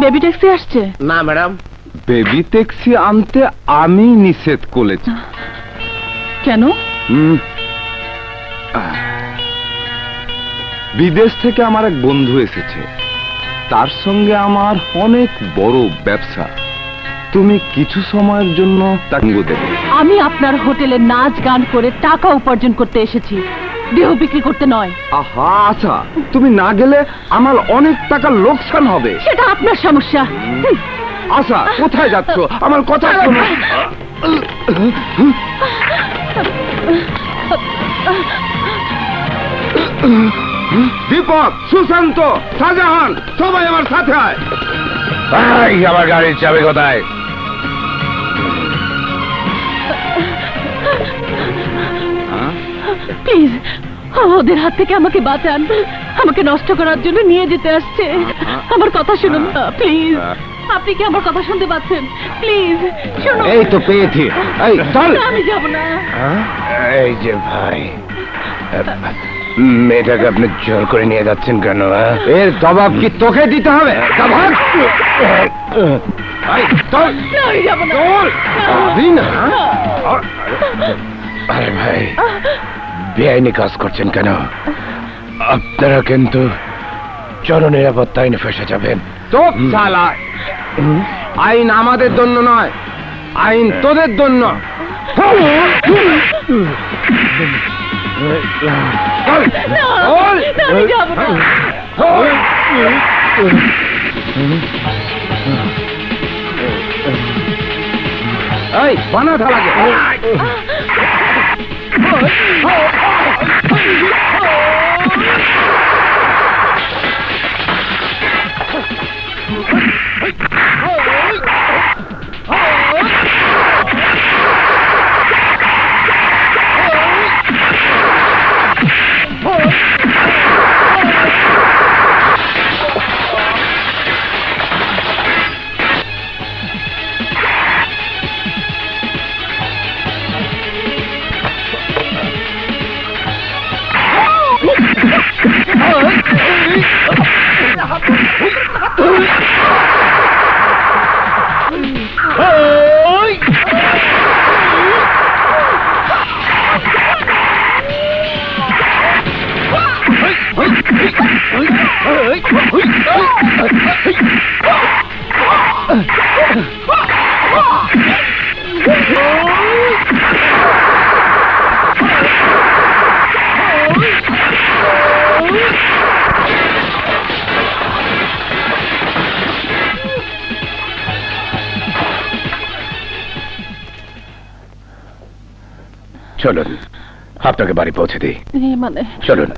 Baby taxi আসছে? না madam. Baby taxi আনতে আমি নিষেধ করেছি। কেন? বিদেশ থেকে আমার এক বন্ধু এসেছে। তার সঙ্গে আমার অনেক বড় ব্যবসা। তুমি কিছু সময়ের জন্য তাঙ্গ দেবে। আমি আপনার হোটেলে নাচ গান করে টাকা উপার্জন করতে এসেছি। দেহ বিক্রি করতে নয়। আহা আচ্ছা তুমি না গেলে আমার অনেক টাকা লোকসান হবে। সেটা আপনার সমস্যা। আশা কোথায় যাচ্ছ? আমার কথা শোনো। দীপক সুশান্ত শাহজাহান সবাই আমার সাথে আয়। ভাই আমার গাড়ির চাবি কোথায়? প্লিজ ওদের হাত থেকে আমাকে বাঁচান। আমাকে নষ্ট করার জন্য নিয়ে যেতে আসছে। আমার কথা শুনুন প্লিজ। আপনি কি আমার কথা শুনতে পাচ্ছেন? প্লিজ শুনুন। এই তো পেয়েছি। এই চল। আমি যাব না। এই যে ভাই মেয়েটাকে আপনি জোর করে নিয়ে যাচ্ছেন কেন এর জবাব কি তোকে দিতে হবে? আরে ভাই। বেআইনি কাজ করছেন কেন? আপনারা কিন্তু জননিরাপত্তা আইনে ফেসে যাবেন। আইন আমাদের জন্য নয় আইন তোদের জন্য এই বানা থালাকে। চলুন আপনাকে বাড়ি পৌঁছে দিই। চলুন মানে? চলুন।